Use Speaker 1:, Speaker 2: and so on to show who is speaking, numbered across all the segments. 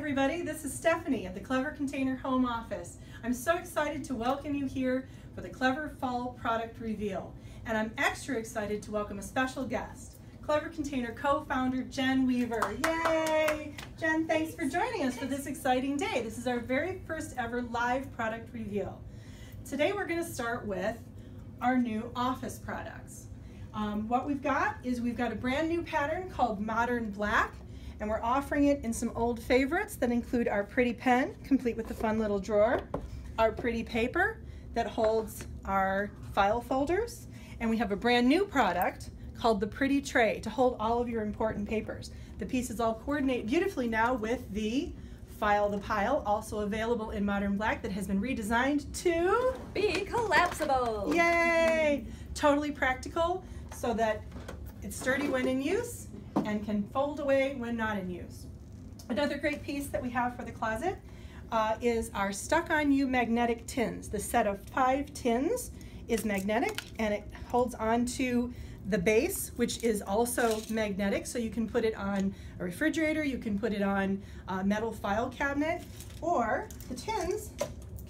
Speaker 1: everybody. This is Stephanie at the Clever Container Home Office. I'm so excited to welcome you here for the Clever Fall Product Reveal. And I'm extra excited to welcome a special guest, Clever Container co-founder Jen Weaver. Yay! Jen, thanks for joining us for this exciting day. This is our very first ever live product reveal. Today we're going to start with our new office products. Um, what we've got is we've got a brand new pattern called Modern Black and we're offering it in some old favorites that include our pretty pen, complete with the fun little drawer, our pretty paper that holds our file folders, and we have a brand new product called the Pretty Tray to hold all of your important papers. The pieces all coordinate beautifully now with the File the Pile, also available in Modern Black that has been redesigned to
Speaker 2: be collapsible.
Speaker 1: Yay! Totally practical so that it's sturdy when in use and can fold away when not in use. Another great piece that we have for the closet uh, is our Stuck On You magnetic tins. The set of five tins is magnetic and it holds on to the base, which is also magnetic, so you can put it on a refrigerator, you can put it on a metal file cabinet, or the tins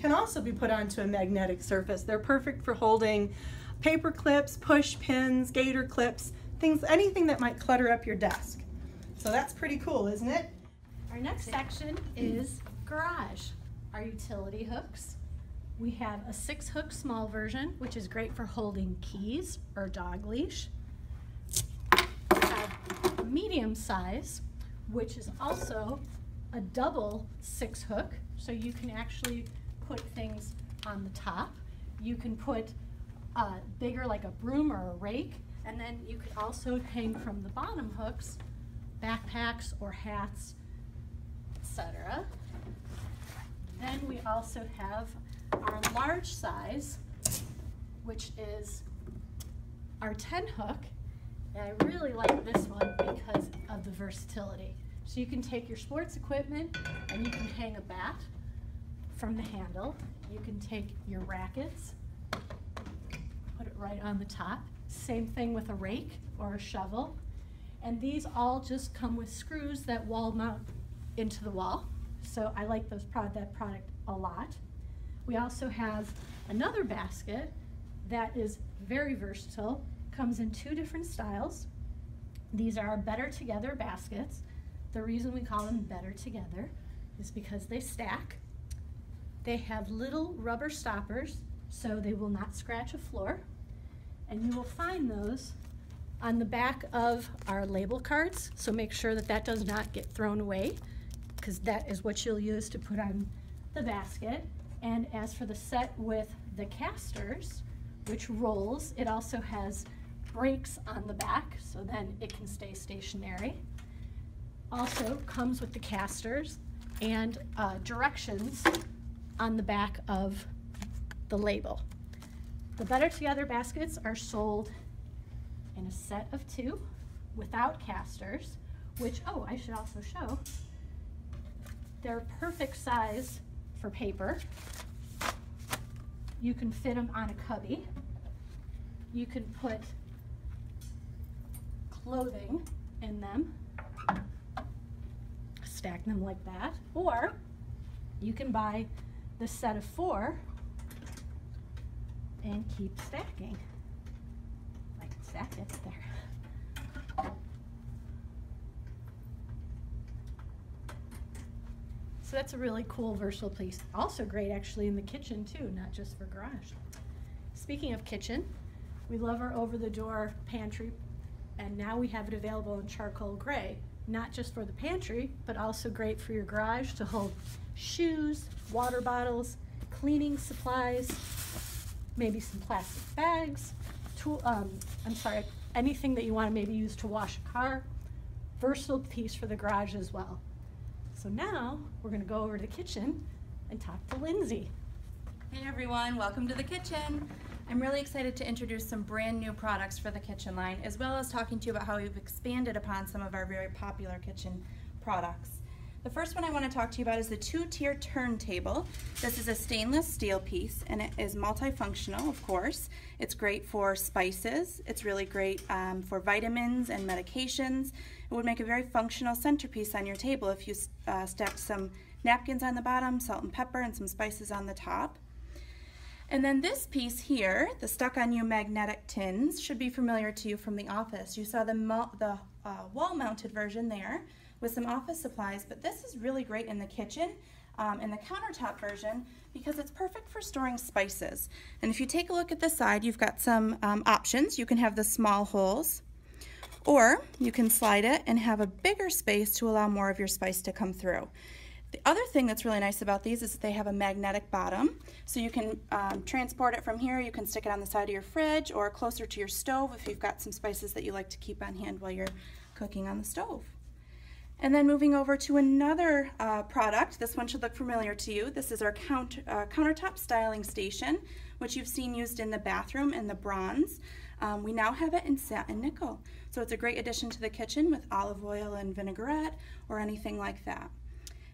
Speaker 1: can also be put onto a magnetic surface. They're perfect for holding paper clips, push pins, gator clips, things, anything that might clutter up your desk. So that's pretty cool, isn't it?
Speaker 3: Our next section is garage, our utility hooks. We have a six hook small version, which is great for holding keys or dog leash. A medium size, which is also a double six hook, so you can actually put things on the top. You can put uh, bigger like a broom or a rake and then you could also hang from the bottom hooks backpacks or hats, etc. Then we also have our large size, which is our 10 hook. And I really like this one because of the versatility. So you can take your sports equipment and you can hang a bat from the handle. You can take your rackets, put it right on the top. Same thing with a rake or a shovel. And these all just come with screws that wall mount into the wall. So I like those that product a lot. We also have another basket that is very versatile, comes in two different styles. These are our Better Together baskets. The reason we call them Better Together is because they stack. They have little rubber stoppers so they will not scratch a floor and you will find those on the back of our label cards. So make sure that that does not get thrown away because that is what you'll use to put on the basket. And as for the set with the casters, which rolls, it also has brakes on the back so then it can stay stationary. Also comes with the casters and uh, directions on the back of the label. The Better Together baskets are sold in a set of two without casters, which, oh, I should also show, they're perfect size for paper. You can fit them on a cubby. You can put clothing in them, stack them like that, or you can buy the set of four and keep stacking. Can stack it there. So that's a really cool versatile piece. Also great actually in the kitchen too, not just for garage. Speaking of kitchen, we love our over-the-door pantry and now we have it available in charcoal gray, not just for the pantry, but also great for your garage to hold shoes, water bottles, cleaning supplies, maybe some plastic bags, tool, um, I'm sorry, anything that you want to maybe use to wash a car. Versatile piece for the garage as well. So now we're going to go over to the kitchen and talk to Lindsay.
Speaker 2: Hey everyone, welcome to the kitchen. I'm really excited to introduce some brand new products for the kitchen line, as well as talking to you about how we've expanded upon some of our very popular kitchen products. The first one I want to talk to you about is the two-tier turntable. This is a stainless steel piece and it is multifunctional, of course. It's great for spices. It's really great um, for vitamins and medications. It would make a very functional centerpiece on your table if you uh, stacked some napkins on the bottom, salt and pepper, and some spices on the top. And then this piece here, the Stuck On You magnetic tins, should be familiar to you from the office. You saw the, the uh, wall-mounted version there with some office supplies, but this is really great in the kitchen um, in the countertop version because it's perfect for storing spices. And if you take a look at the side, you've got some um, options. You can have the small holes, or you can slide it and have a bigger space to allow more of your spice to come through. The other thing that's really nice about these is that they have a magnetic bottom, so you can um, transport it from here. You can stick it on the side of your fridge or closer to your stove if you've got some spices that you like to keep on hand while you're cooking on the stove. And then moving over to another uh, product, this one should look familiar to you. This is our count, uh, countertop styling station, which you've seen used in the bathroom in the bronze. Um, we now have it in satin nickel. So it's a great addition to the kitchen with olive oil and vinaigrette or anything like that.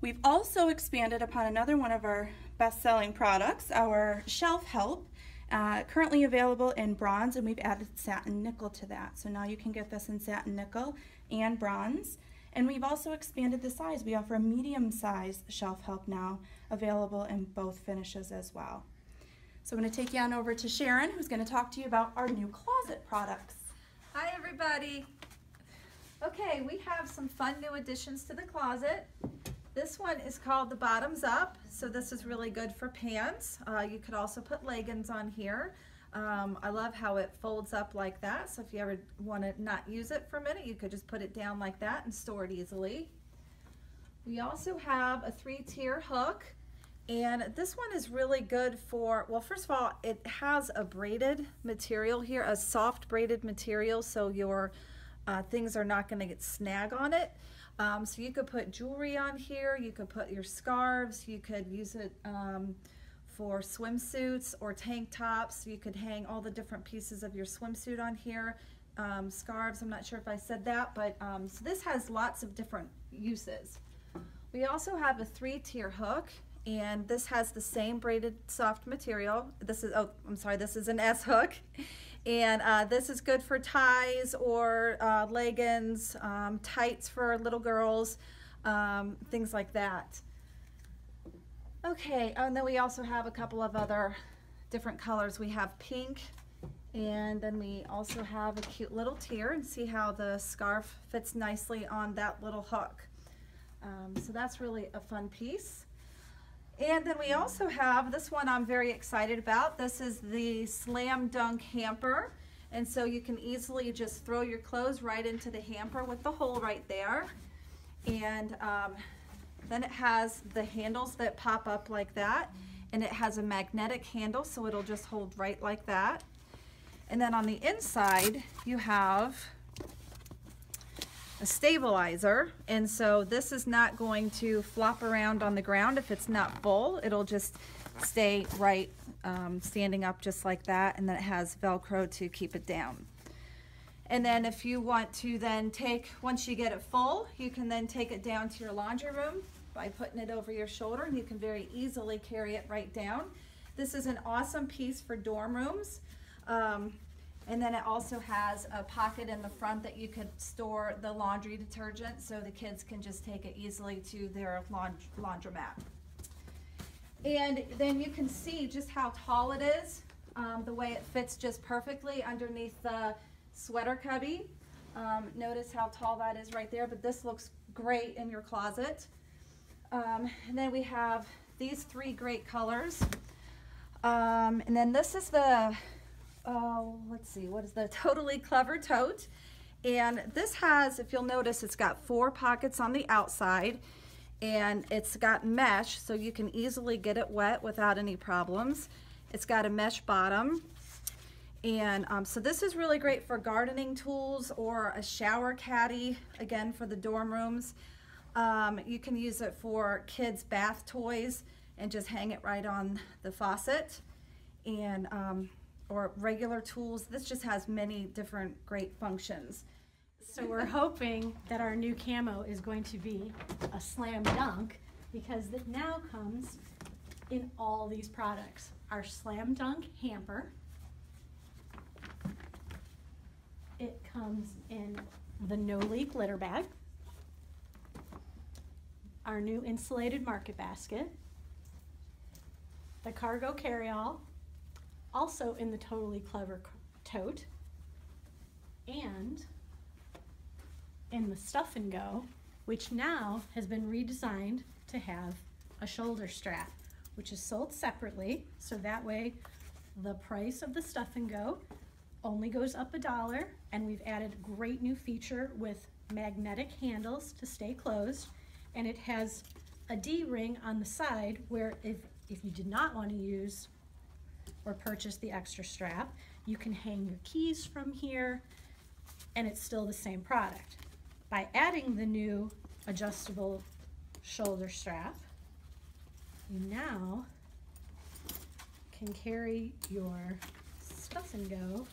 Speaker 2: We've also expanded upon another one of our best-selling products, our shelf help, uh, currently available in bronze and we've added satin nickel to that. So now you can get this in satin nickel and bronze. And we've also expanded the size. We offer a medium size shelf help now available in both finishes as well. So I'm going to take you on over to Sharon who's going to talk to you about our new closet products.
Speaker 4: Hi everybody. Okay, we have some fun new additions to the closet. This one is called the bottoms up. So this is really good for pants. Uh, you could also put leggings on here. Um, I love how it folds up like that. So if you ever want to not use it for a minute, you could just put it down like that and store it easily. We also have a three-tier hook. And this one is really good for, well, first of all, it has a braided material here, a soft braided material, so your uh, things are not going to get snag on it. Um, so you could put jewelry on here, you could put your scarves, you could use it um, for swimsuits or tank tops. You could hang all the different pieces of your swimsuit on here. Um, scarves, I'm not sure if I said that, but um, so this has lots of different uses. We also have a three-tier hook and this has the same braided soft material. This is, oh, I'm sorry, this is an S hook. And uh, this is good for ties or uh, leggings, um, tights for little girls, um, things like that. Okay, and then we also have a couple of other different colors. We have pink, and then we also have a cute little tier, and see how the scarf fits nicely on that little hook. Um, so that's really a fun piece. And then we also have, this one I'm very excited about. This is the Slam Dunk Hamper. And so you can easily just throw your clothes right into the hamper with the hole right there. And um, then it has the handles that pop up like that. And it has a magnetic handle, so it'll just hold right like that. And then on the inside, you have a stabilizer. And so this is not going to flop around on the ground if it's not full. It'll just stay right, um, standing up just like that. And then it has Velcro to keep it down. And then if you want to then take, once you get it full, you can then take it down to your laundry room by putting it over your shoulder and you can very easily carry it right down. This is an awesome piece for dorm rooms. Um, and then it also has a pocket in the front that you could store the laundry detergent so the kids can just take it easily to their laund laundromat. And then you can see just how tall it is, um, the way it fits just perfectly underneath the sweater cubby. Um, notice how tall that is right there, but this looks great in your closet. Um, and then we have these three great colors. Um, and then this is the, oh, let's see, what is the Totally Clever Tote. And this has, if you'll notice, it's got four pockets on the outside and it's got mesh so you can easily get it wet without any problems. It's got a mesh bottom. And um, so this is really great for gardening tools or a shower caddy, again, for the dorm rooms. Um, you can use it for kids' bath toys and just hang it right on the faucet and um, or regular tools. This just has many different great functions.
Speaker 3: So we're hoping that our new camo is going to be a slam dunk because it now comes in all these products. Our slam dunk hamper. It comes in the no leak litter bag. Our new insulated market basket. The cargo carry-all, also in the Totally Clever tote. And in the Stuff and Go, which now has been redesigned to have a shoulder strap, which is sold separately. So that way, the price of the Stuff and Go only goes up a dollar. And we've added a great new feature with magnetic handles to stay closed. And it has a D ring on the side where if, if you did not want to use or purchase the extra strap, you can hang your keys from here and it's still the same product. By adding the new adjustable shoulder strap, you now can carry your stuff and go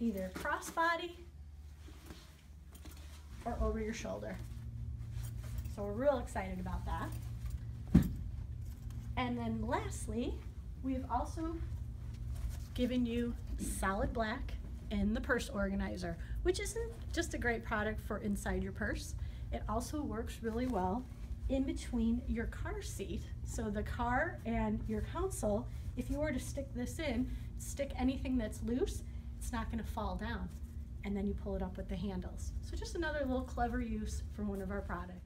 Speaker 3: either crossbody or over your shoulder. So we're real excited about that. And then lastly, we've also given you solid black in the purse organizer, which isn't just a great product for inside your purse. It also works really well in between your car seat. So the car and your console, if you were to stick this in, stick anything that's loose, it's not gonna fall down. And then you pull it up with the handles. So just another little clever use for one of our products.